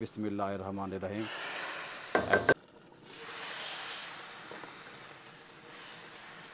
बिस्मिल्लाहिर्रहमानिर्रहीम।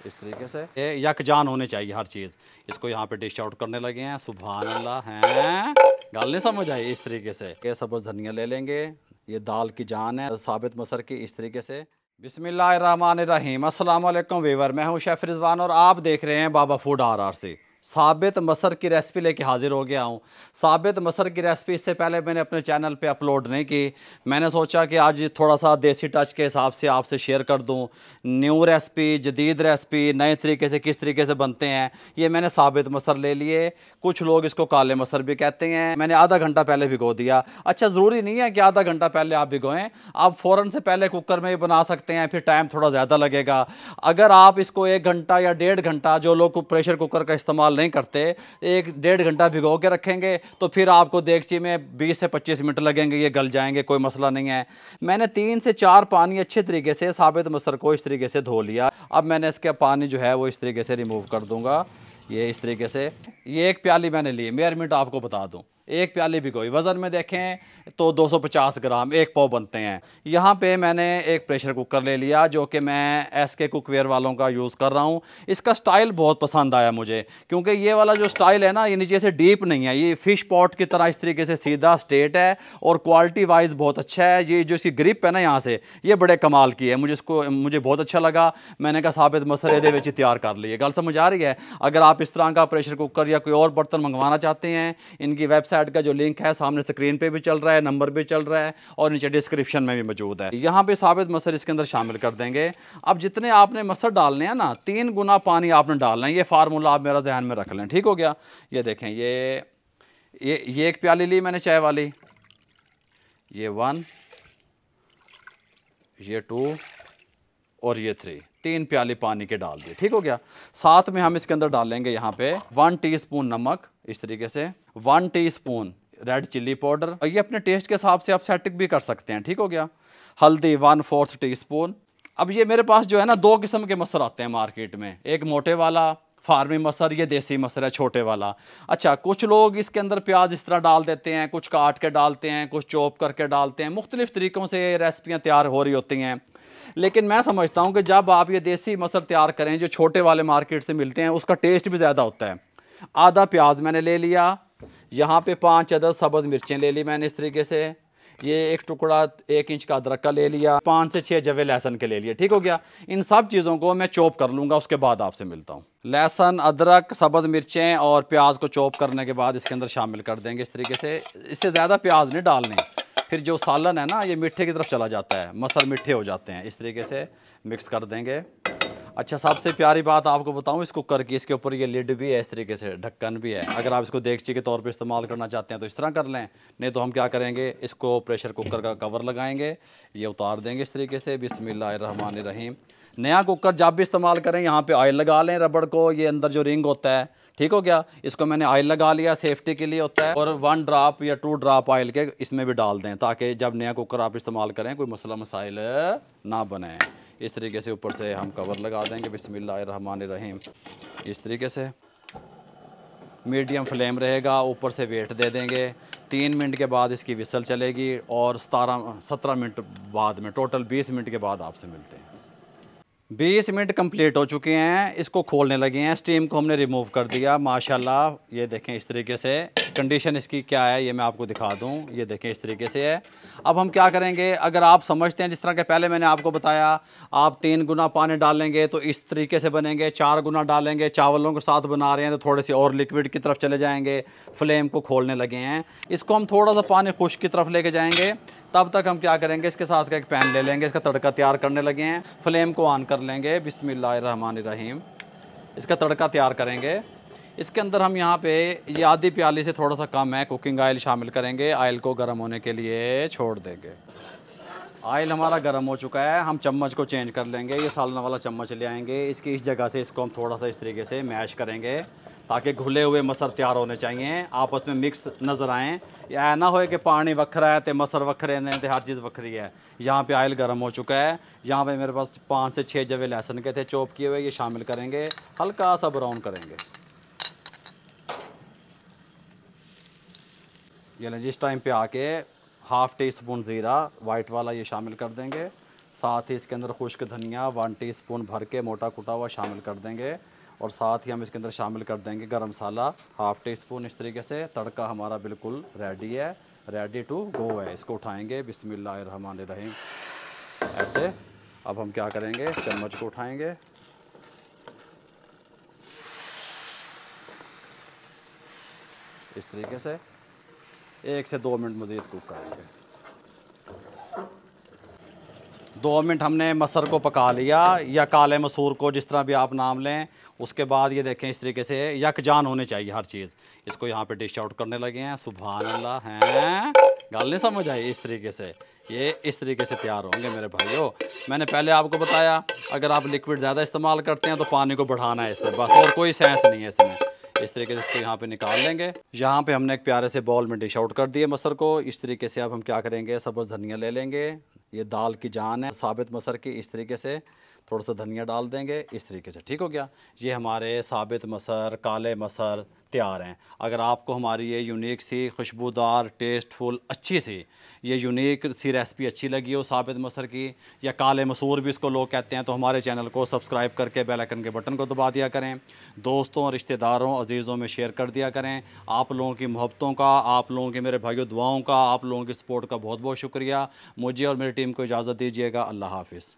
इस तरीके से ये यकजान होने चाहिए हर चीज़। इसको यहाँ पे डिश आउट करने लगे हैं। सुबह अल्लाह हैं। गल नहीं समझ आई इस तरीके से। ये सब्ज़ धनिया ले लेंगे। ये दाल की जान है, साबित मसर की इस तरीके से। अस्सलाम वालेकुम वीवर मैं हूँ शेफ़ रिजवान और आप देख रहे हैं बाबा फ़ूड आर आर से। साबित मसर की रेसिपी लेके हाजिर हो गया हूँ। साबित मसर की रेसिपी इससे पहले मैंने अपने चैनल पे अपलोड नहीं की। मैंने सोचा कि आज थोड़ा सा देसी टच के हिसाब से आपसे शेयर कर दूँ। न्यू रेसिपी, जदीद रेसिपी, नए तरीके से किस तरीके से बनते हैं, ये मैंने साबित मसर ले लिए। कुछ लोग इसको काले मसर भी कहते हैं। मैंने आधा घंटा पहले भिगो दिया। अच्छा ज़रूरी नहीं है कि आधा घंटा पहले आप भिगोएँ। आप फ़ौरन से पहले कुकर में भी बना सकते हैं, फिर टाइम थोड़ा ज़्यादा लगेगा। अगर आप इसको एक घंटा या डेढ़ घंटा, जो लोग प्रेशर कुकर का इस्तेमाल इस्तेमाल नहीं करते, एक डेढ़ घंटा भिगो के रखेंगे तो फिर आपको देगची में 20 से 25 मिनट लगेंगे, ये गल जाएँगे, कोई मसला नहीं है। मैंने तीन से चार पानी अच्छे तरीके से, साबित मसर को इस तरीके से धो लिया। अब मैंने इसके पानी जो है वो इस तरीके से रिमूव कर दूँगा, ये इस तरीके से। ये एक प्याली मैंने ली मेज़रमेंट आपको बता दूँ। एक प्याली भिगोई। वज़न में देखें तो 250 ग्राम, एक पाव बनते हैं। यहाँ पे मैंने एक प्रेशर कुकर ले लिया, जो कि मैं एस के कुकवेयर वालों का यूज़ कर रहा हूँ। इसका स्टाइल बहुत पसंद आया मुझे, क्योंकि ये वाला जो स्टाइल है ना, ये नीचे से डीप नहीं है। ये फ़िश पॉट की तरह इस तरीके से सीधा स्टेट है और क्वालिटी वाइज बहुत अच्छा है। ये जो इसकी ग्रिप है ना यहाँ से, ये बड़े कमाल की है। मुझे इसको, मुझे बहुत अच्छा लगा। मैंने कहा, साबित मसर ये तैयार कर लिए गल समझ आ रही है? अगर आप इस तरह का प्रेशर कुकर या कोई और बर्तन मंगवाना चाहते हैं, इनकी वेबसाइट का जो लिंक है, सामने स्क्रीन पर भी चल रहा है, नंबर भी चल रहा है और नीचे डिस्क्रिप्शन में भी मौजूद है। यहाँ पे साबित मसर इसके अंदर शामिल कर देंगे। अब जितने आपने मसर डालने हैं ना, तीन गुना पानी आपने डालना है। ये फार्मूला आप मेरा जहन में रख लें। ठीक हो गया? ये देखें, ये ये ये एक प्याली ली मैंने चाय वाली। ये वन, ये टू और ये थ्री तीन प्याले पानी के डाल दिए। ठीक हो गया। साथ में हम इसके अंदर डालेंगे यहाँ पे वन टीस्पून नमक, इस तरीके से। One teaspoon red chilli powder और ये अपने टेस्ट के हिसाब से आप सेटिक भी कर सकते हैं। ठीक हो गया। हल्दी वन फोर्थ टी स्पून अब ये मेरे पास जो है ना, दो किस्म के मसर आते हैं मार्केट में। एक मोटे वाला फार्मी मसर, ये देसी मसर है, छोटे वाला। अच्छा कुछ लोग इसके अंदर प्याज इस तरह डाल देते हैं, कुछ काट के डालते हैं, कुछ चॉप करके डालते हैं। मुख्तलिफ़ तरीक़ों से रेसिपियाँ तैयार हो रही होती हैं। लेकिन मैं समझता हूँ कि जब आप ये देसी मसर तैयार करें, जो छोटे वाले मार्केट से मिलते हैं, उसका टेस्ट भी ज़्यादा होता है। आधा प्याज मैंने ले लिया, यहाँ पे पाँच अदद सब्ज़ मिर्चें ले ली मैंने इस तरीके से। ये एक टुकड़ा एक इंच का अदरक का ले लिया, पाँच से छः जवे लहसन के ले लिए, ठीक हो गया। इन सब चीज़ों को मैं चॉप कर लूँगा, उसके बाद आपसे मिलता हूँ। लहसन, अदरक, सब्ज़ मिर्चें और प्याज को चॉप करने के बाद इसके अंदर शामिल कर देंगे इस तरीके से। इससे ज़्यादा प्याज नहीं डालने। फिर जो सालन है ना, ये मीठे की तरफ़ चला जाता है, मसल मीठे हो जाते हैं, इस तरीके से मिक्स कर देंगे। अच्छा सबसे प्यारी बात आपको बताऊँ, इसको कुकर की इसके ऊपर ये लिड भी है, इस तरीके से, ढक्कन भी है। अगर आप इसको देखची के तौर पे इस्तेमाल करना चाहते हैं तो इस तरह कर लें। नहीं तो हम क्या करेंगे, इसको प्रेशर कुकर का कवर लगाएँगे, ये उतार देंगे इस तरीके से रहीम नया कुकर जब भी इस्तेमाल करें, यहाँ पर ऑयल लगा लें, रबड़ को, ये अंदर जो रिंग होता है ठीक हो गया? इसको मैंने ऑयल लगा लिया सेफ्टी के लिए होता है और वन ड्राप या टू ड्राप ऑयल के इसमें भी डाल दें ताकि जब नया कुकर आप इस्तेमाल करें, कोई मसला मसाइल ना बने। इस तरीके से ऊपर से हम कवर लगा देंगे। रहीम इस तरीके से मीडियम फ्लेम रहेगा, ऊपर से वेट दे देंगे। तीन मिनट के बाद इसकी विसल चलेगी और सतारह, सत्रह मिनट बाद में टोटल बीस मिनट के बाद आपसे मिलते हैं। बीस मिनट कंप्लीट हो चुके हैं, इसको खोलने लगे हैं, स्टीम को हमने रिमूव कर दिया, माशाल्लाह, ये देखें इस तरीके से। कंडीशन इसकी क्या है, ये मैं आपको दिखा दूँ। ये देखें इस तरीके से है। अब हम क्या करेंगे, अगर आप समझते हैं जिस तरह के पहले मैंने आपको बताया, आप तीन गुना पानी डालेंगे तो इस तरीके से बनेंगे, चार गुना डालेंगे, चावलों के साथ बना रहे हैं तो थोड़े से और लिक्विड की तरफ़ चले जाएँगे फ्लेम को खोलने लगे हैं। इसको हम थोड़ा सा पानी खुश की तरफ़ लेके जाएँगे, तब तक हम क्या करेंगे, इसके साथ का एक पैन ले लेंगे, इसका तड़का तैयार करने लगे हैं फ्लेम को ऑन कर लेंगे। बिसमीम इसका तड़का तैयार करेंगे। इसके अंदर हम यहाँ पे ये आधी प्याली से थोड़ा सा कम है कुकिंग ऑयल शामिल करेंगे। ऑयल को गर्म होने के लिए छोड़ देंगे। ऑयल हमारा गर्म हो चुका है, हम चम्मच को चेंज कर लेंगे। ये सालना वाला चम्मच ले आएँगे। इसकी इस जगह से इसको हम थोड़ा सा इस तरीके से मैश करेंगे, ताकि घुले हुए मसर तैयार होने चाहिए। आपस में मिक्स नज़र आएँ। या ना हो कि पानी वखरा है तो मसर वखरे ने तो हर चीज़ वखरी है। यहाँ पे ऑयल गर्म हो चुका है। यहाँ पे मेरे पास पाँच से छः जवे लहसुन के थे, चॉप किए हुए, ये शामिल करेंगे। हल्का सा ब्राउन करेंगे। ये जिस टाइम पे आके हाफ़ टी स्पून ज़ीरा वाइट वाला ये शामिल कर देंगे। साथ ही इसके अंदर खुश्क धनिया वन टीस्पून भर के मोटा कुटा हुआ शामिल कर देंगे। और साथ ही हम इसके अंदर शामिल कर देंगे गरम मसाला हाफ़ टी स्पून इस तरीके से तड़का हमारा बिल्कुल रेडी है रेडी टू गो है। इसको उठाएँगे रहीम ऐसे, अब हम क्या करेंगे? चम्मच को उठाएँगे। इस तरीके से एक से दो मिनट मज़ीद कुक करेंगे दो मिनट हमने मसर को पका लिया, या काले मसूर को जिस तरह भी आप नाम लें, उसके बाद ये देखें इस तरीके से यकजान होनी चाहिए हर चीज़। इसको यहाँ पे डिश आउट करने लगे हैं। सुबह अल्लाह हैं? गल नहीं समझ आई इस तरीके से? ये इस तरीके से तैयार होंगे मेरे भाइयों। मैंने पहले आपको बताया, अगर आप लिक्विड ज़्यादा इस्तेमाल करते हैं तो पानी को बढ़ाना है इसमें बस, और कोई सेंस नहीं है इसमें। इस तरीके से इसको यहाँ पे निकाल लेंगे। यहाँ पे हमने एक प्यारे से बॉल में डिश आउट कर दिए मसर को। इस तरीके से अब हम क्या करेंगे? सब्ज़ धनिया ले लेंगे। ये दाल की जान है। साबित मसर की इस तरीके से। थोड़ा सा धनिया डाल देंगे, इस तरीके से। ठीक हो गया? ये हमारे साबित मसर, काले मसर तैयार हैं। अगर आपको हमारी ये यूनिक सी खुशबूदार टेस्टफुल अच्छी सी, ये यूनिक सी रेसिपी अच्छी लगी हो साबित मसर की, या काले मसूर भी इसको लोग कहते हैं तो हमारे चैनल को सब्सक्राइब करके बेल आइकन के बटन को दबा दिया करें। दोस्तों, रिश्तेदारों, अजीज़ों में शेयर कर दिया करें। आप लोगों की मोहब्बतों का, आप लोगों के मेरे भाइयों दुआओं का, आप लोगों की सपोर्ट का बहुत बहुत शुक्रिया। मुझे और मेरी टीम को इजाज़त दीजिएगा। अल्लाह हाफिज़।